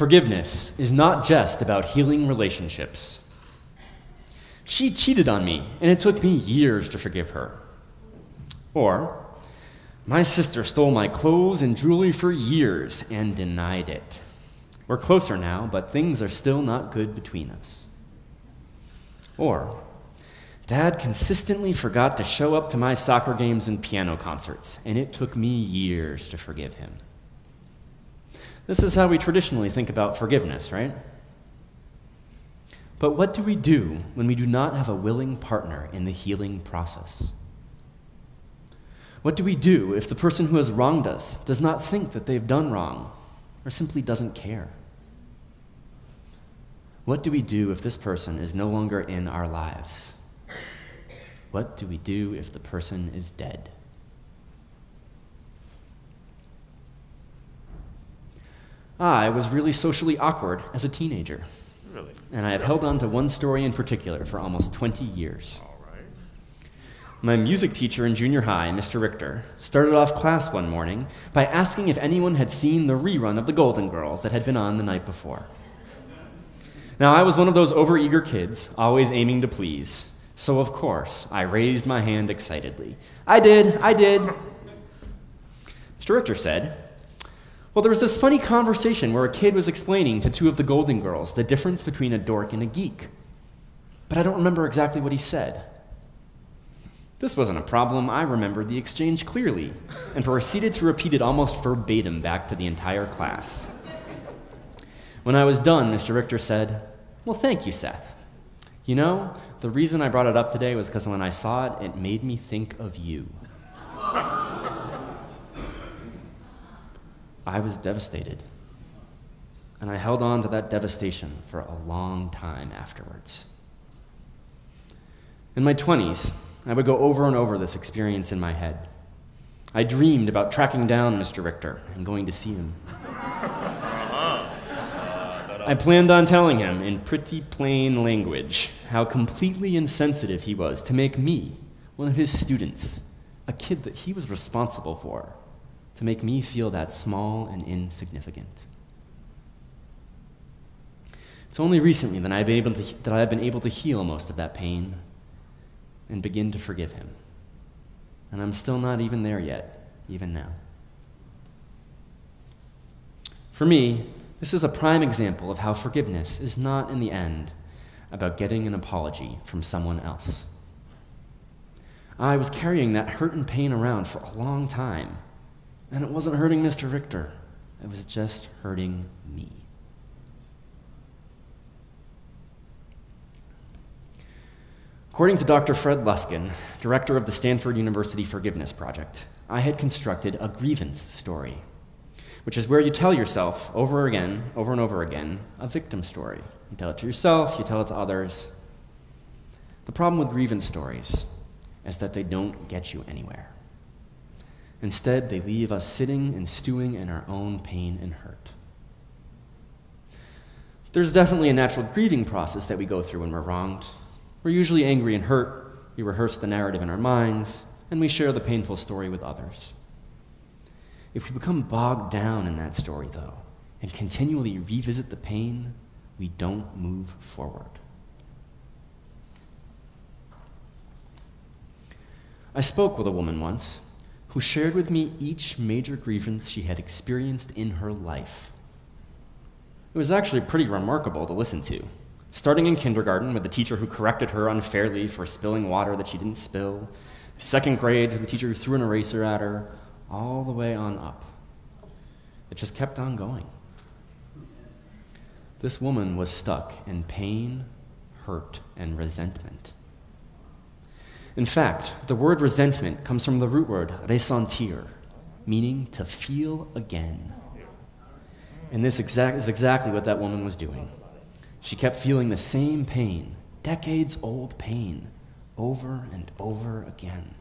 Forgiveness is not just about healing relationships. She cheated on me, and it took me years to forgive her. Or, my sister stole my clothes and jewelry for years and denied it. We're closer now, but things are still not good between us. Or, Dad consistently forgot to show up to my soccer games and piano concerts, and it took me years to forgive him. This is how we traditionally think about forgiveness, right? But what do we do when we do not have a willing partner in the healing process? What do we do if the person who has wronged us does not think that they've done wrong or simply doesn't care? What do we do if this person is no longer in our lives? What do we do if the person is dead? I was really socially awkward as a teenager. Really? And I have held on to one story in particular for almost 20 years. All right. My music teacher in junior high, Mr. Richter, started off class one morning by asking if anyone had seen the rerun of The Golden Girls that had been on the night before. Now, I was one of those overeager kids, always aiming to please. So, of course, I raised my hand excitedly. I did, I did. Mr. Richter said, Well, there was this funny conversation where a kid was explaining to two of the Golden Girls the difference between a dork and a geek. But I don't remember exactly what he said. This wasn't a problem. I remembered the exchange clearly and proceeded to repeat it almost verbatim back to the entire class. When I was done, Mr. Richter said, Well, thank you, Seth. You know, the reason I brought it up today was because when I saw it, it made me think of you. I was devastated. And I held on to that devastation for a long time afterwards. In my 20s, I would go over and over this experience in my head. I dreamed about tracking down Mr. Richter and going to see him. I planned on telling him in pretty plain language how completely insensitive he was to make me, one of his students, a kid that he was responsible for, to make me feel that small and insignificant. It's only recently that I've been able to, that I've been able to heal most of that pain and begin to forgive him. And I'm still not even there yet, even now. For me, this is a prime example of how forgiveness is not, in the end, about getting an apology from someone else. I was carrying that hurt and pain around for a long time, and it wasn't hurting Mr. Richter, it was just hurting me. According to Dr. Fred Luskin, director of the Stanford University Forgiveness Project, I had constructed a grievance story, which is where you tell yourself over again, over and over again, a victim story. You tell it to yourself, you tell it to others. The problem with grievance stories is that they don't get you anywhere. Instead, they leave us sitting and stewing in our own pain and hurt. There's definitely a natural grieving process that we go through when we're wronged. We're usually angry and hurt. We rehearse the narrative in our minds, and we share the painful story with others. If we become bogged down in that story, though, and continually revisit the pain, we don't move forward. I spoke with a woman once who shared with me each major grievance she had experienced in her life. It was actually pretty remarkable to listen to. Starting in kindergarten with the teacher who corrected her unfairly for spilling water that she didn't spill, second grade, the teacher who threw an eraser at her, all the way on up. It just kept on going. This woman was stuck in pain, hurt, and resentment. In fact, the word resentment comes from the root word ressentir, meaning to feel again. And this exact, is exactly what that woman was doing. She kept feeling the same pain, decades old pain, over and over again.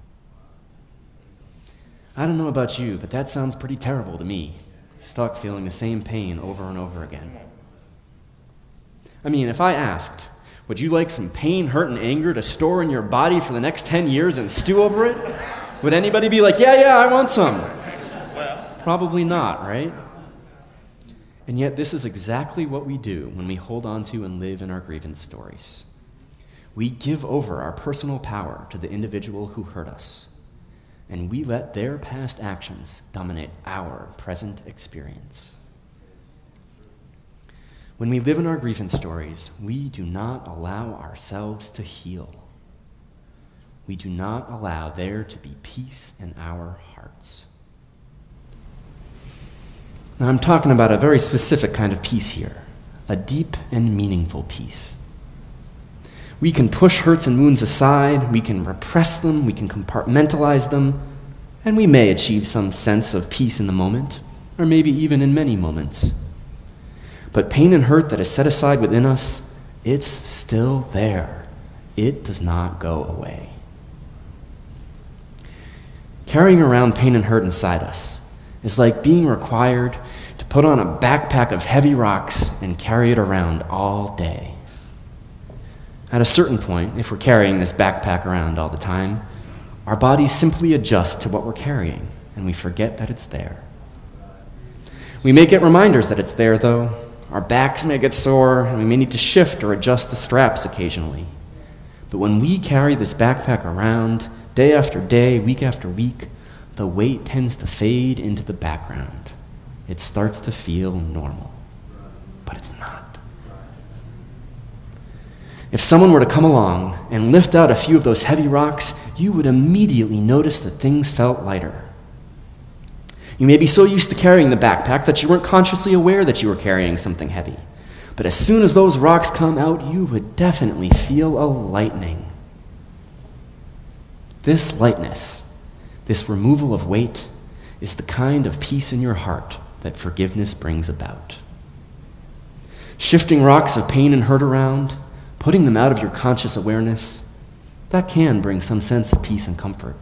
I don't know about you, but that sounds pretty terrible to me. Stuck feeling the same pain over and over again. I mean, if I asked, would you like some pain, hurt, and anger to store in your body for the next 10 years and stew over it? Would anybody be like, yeah, yeah, I want some? Probably not, right? And yet, this is exactly what we do when we hold on to and live in our grievance stories. We give over our personal power to the individual who hurt us, and we let their past actions dominate our present experience. When we live in our grievance stories, we do not allow ourselves to heal. We do not allow there to be peace in our hearts. Now, I'm talking about a very specific kind of peace here a deep and meaningful peace. We can push hurts and wounds aside, we can repress them, we can compartmentalize them, and we may achieve some sense of peace in the moment, or maybe even in many moments. But pain and hurt that is set aside within us, it's still there. It does not go away. Carrying around pain and hurt inside us is like being required to put on a backpack of heavy rocks and carry it around all day. At a certain point, if we're carrying this backpack around all the time, our bodies simply adjust to what we're carrying and we forget that it's there. We may get reminders that it's there, though, our backs may get sore, and we may need to shift or adjust the straps occasionally. But when we carry this backpack around, day after day, week after week, the weight tends to fade into the background. It starts to feel normal. But it's not. If someone were to come along and lift out a few of those heavy rocks, you would immediately notice that things felt lighter. You may be so used to carrying the backpack that you weren't consciously aware that you were carrying something heavy. But as soon as those rocks come out, you would definitely feel a lightening. This lightness, this removal of weight, is the kind of peace in your heart that forgiveness brings about. Shifting rocks of pain and hurt around, putting them out of your conscious awareness, that can bring some sense of peace and comfort.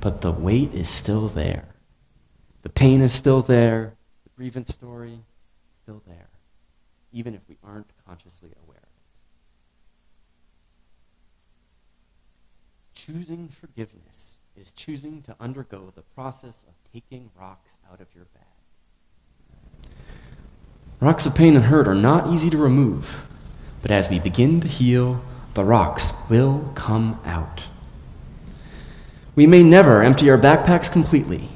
But the weight is still there. The pain is still there. The grievance story is still there, even if we aren't consciously aware of it. Choosing forgiveness is choosing to undergo the process of taking rocks out of your bag. Rocks of pain and hurt are not easy to remove, but as we begin to heal, the rocks will come out. We may never empty our backpacks completely,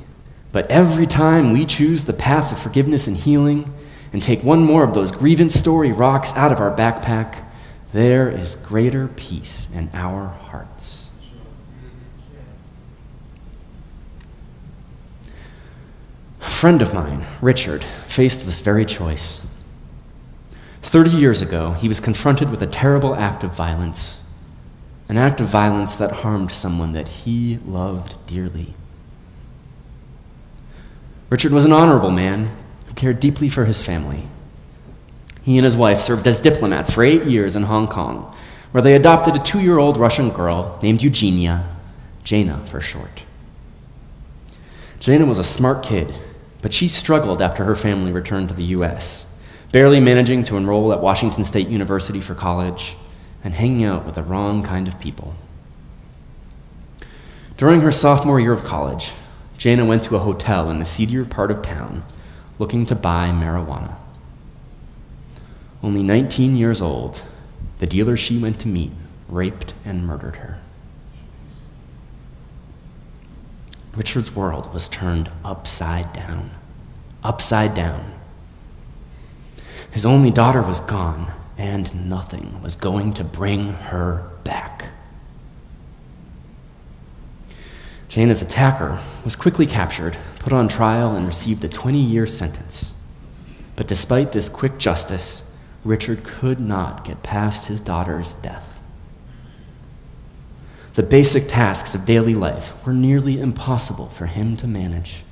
but every time we choose the path of forgiveness and healing and take one more of those grievance story rocks out of our backpack, there is greater peace in our hearts. A friend of mine, Richard, faced this very choice. Thirty years ago, he was confronted with a terrible act of violence, an act of violence that harmed someone that he loved dearly. Richard was an honorable man who cared deeply for his family. He and his wife served as diplomats for eight years in Hong Kong, where they adopted a two year old Russian girl named Eugenia, Jana for short. Jana was a smart kid, but she struggled after her family returned to the U.S., barely managing to enroll at Washington State University for college and hanging out with the wrong kind of people. During her sophomore year of college, Jana went to a hotel in the seedier part of town looking to buy marijuana. Only 19 years old, the dealer she went to meet raped and murdered her. Richard's world was turned upside down. Upside down. His only daughter was gone, and nothing was going to bring her back. Jana's attacker was quickly captured, put on trial, and received a 20 year sentence. But despite this quick justice, Richard could not get past his daughter's death. The basic tasks of daily life were nearly impossible for him to manage.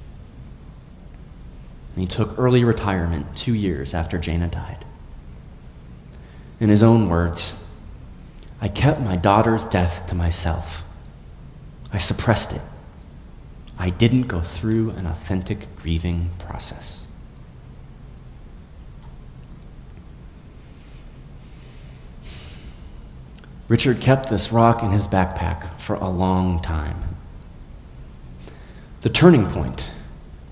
And he took early retirement two years after Jana died. In his own words, I kept my daughter's death to myself. I suppressed it. I didn't go through an authentic grieving process. Richard kept this rock in his backpack for a long time. The turning point,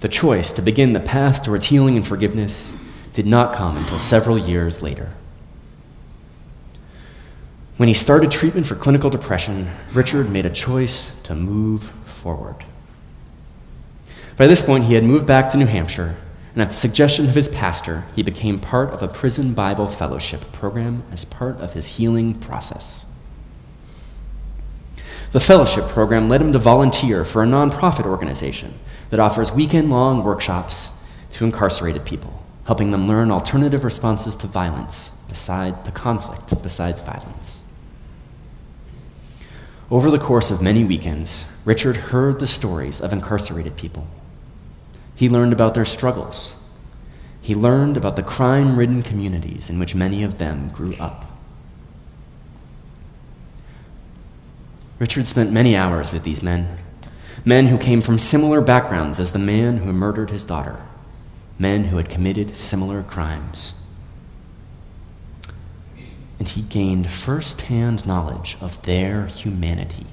the choice to begin the path towards healing and forgiveness, did not come until several years later. When he started treatment for clinical depression, Richard made a choice to move forward. By this point, he had moved back to New Hampshire, and at the suggestion of his pastor, he became part of a prison Bible fellowship program as part of his healing process. The fellowship program led him to volunteer for a nonprofit organization that offers weekend long workshops to incarcerated people, helping them learn alternative responses to violence beside the conflict besides violence. Over the course of many weekends, Richard heard the stories of incarcerated people. He learned about their struggles. He learned about the crime ridden communities in which many of them grew up. Richard spent many hours with these men, men who came from similar backgrounds as the man who murdered his daughter, men who had committed similar crimes and he gained first hand knowledge of their humanity.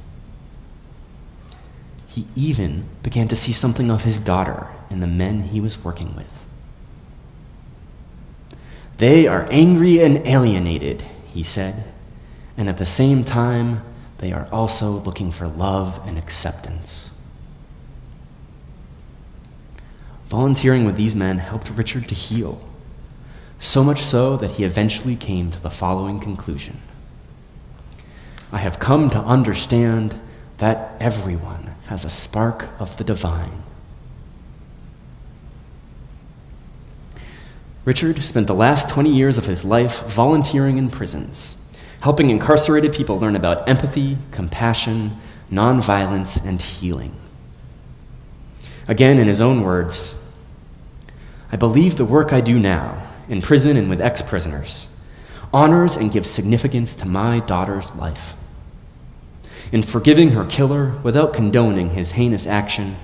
He even began to see something of his daughter in the men he was working with. They are angry and alienated, he said, and at the same time, they are also looking for love and acceptance. Volunteering with these men helped Richard to heal so much so that he eventually came to the following conclusion I have come to understand that everyone has a spark of the divine. Richard spent the last 20 years of his life volunteering in prisons, helping incarcerated people learn about empathy, compassion, nonviolence, and healing. Again, in his own words, I believe the work I do now in prison and with ex prisoners, honors and gives significance to my daughter's life. In forgiving her killer without condoning his heinous action,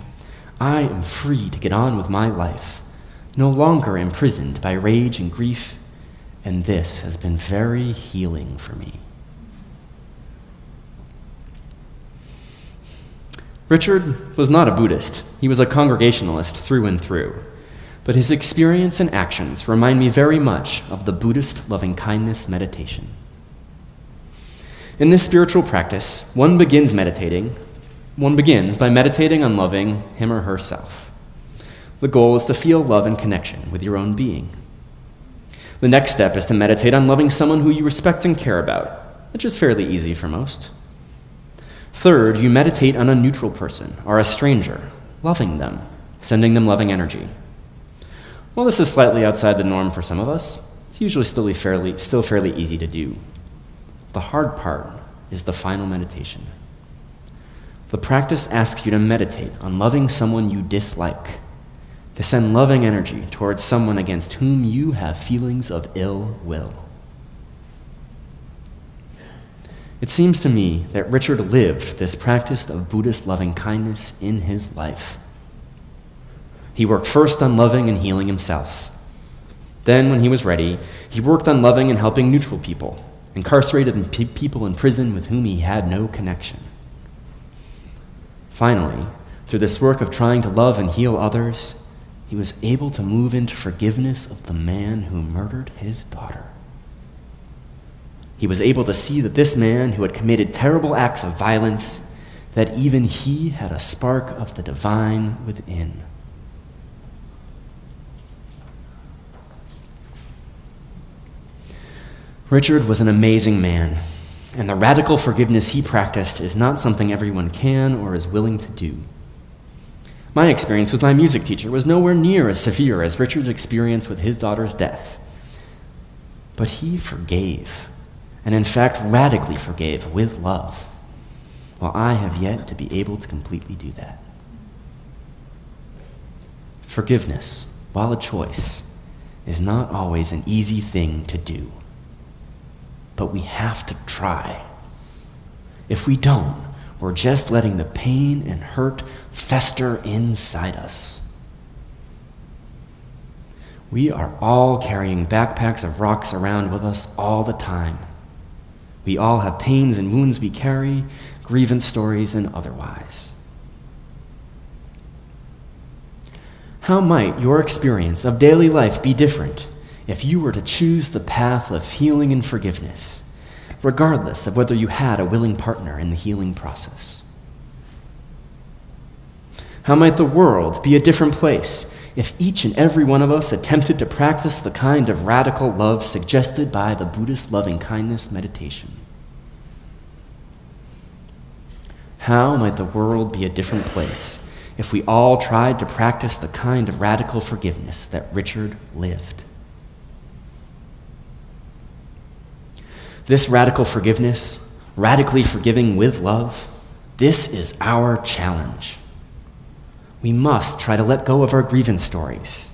I am free to get on with my life, no longer imprisoned by rage and grief, and this has been very healing for me. Richard was not a Buddhist. He was a Congregationalist through and through but his experience and actions remind me very much of the Buddhist loving kindness meditation. In this spiritual practice, one begins meditating. One begins by meditating on loving him or herself. The goal is to feel love and connection with your own being. The next step is to meditate on loving someone who you respect and care about, which is fairly easy for most. Third, you meditate on a neutral person or a stranger, loving them, sending them loving energy. While this is slightly outside the norm for some of us, it's usually still fairly, still fairly easy to do. The hard part is the final meditation. The practice asks you to meditate on loving someone you dislike, to send loving energy towards someone against whom you have feelings of ill will. It seems to me that Richard lived this practice of Buddhist loving kindness in his life. He worked first on loving and healing himself. Then, when he was ready, he worked on loving and helping neutral people, incarcerated pe- people in prison with whom he had no connection. Finally, through this work of trying to love and heal others, he was able to move into forgiveness of the man who murdered his daughter. He was able to see that this man who had committed terrible acts of violence, that even he had a spark of the divine within. Richard was an amazing man, and the radical forgiveness he practiced is not something everyone can or is willing to do. My experience with my music teacher was nowhere near as severe as Richard's experience with his daughter's death. But he forgave, and in fact, radically forgave with love, while I have yet to be able to completely do that. Forgiveness, while a choice, is not always an easy thing to do but we have to try. If we don't, we're just letting the pain and hurt fester inside us. We are all carrying backpacks of rocks around with us all the time. We all have pains and wounds we carry, grievance stories, and otherwise. How might your experience of daily life be different if you were to choose the path of healing and forgiveness, regardless of whether you had a willing partner in the healing process? How might the world be a different place if each and every one of us attempted to practice the kind of radical love suggested by the Buddhist loving kindness meditation? How might the world be a different place if we all tried to practice the kind of radical forgiveness that Richard lived? This radical forgiveness, radically forgiving with love, this is our challenge. We must try to let go of our grievance stories.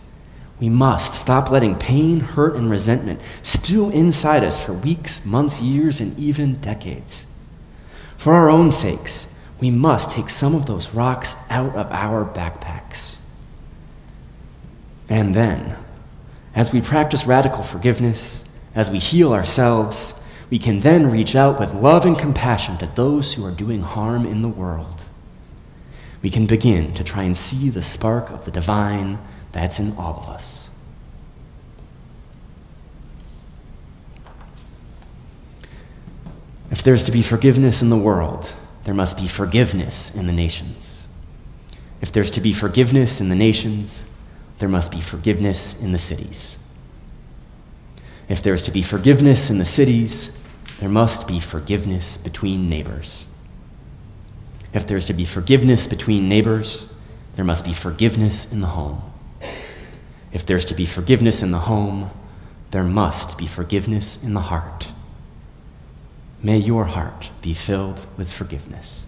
We must stop letting pain, hurt, and resentment stew inside us for weeks, months, years, and even decades. For our own sakes, we must take some of those rocks out of our backpacks. And then, as we practice radical forgiveness, as we heal ourselves, we can then reach out with love and compassion to those who are doing harm in the world. We can begin to try and see the spark of the divine that's in all of us. If there's to be forgiveness in the world, there must be forgiveness in the nations. If there's to be forgiveness in the nations, there must be forgiveness in the cities. If there's to be forgiveness in the cities, there must be forgiveness between neighbors. If there's to be forgiveness between neighbors, there must be forgiveness in the home. If there's to be forgiveness in the home, there must be forgiveness in the heart. May your heart be filled with forgiveness.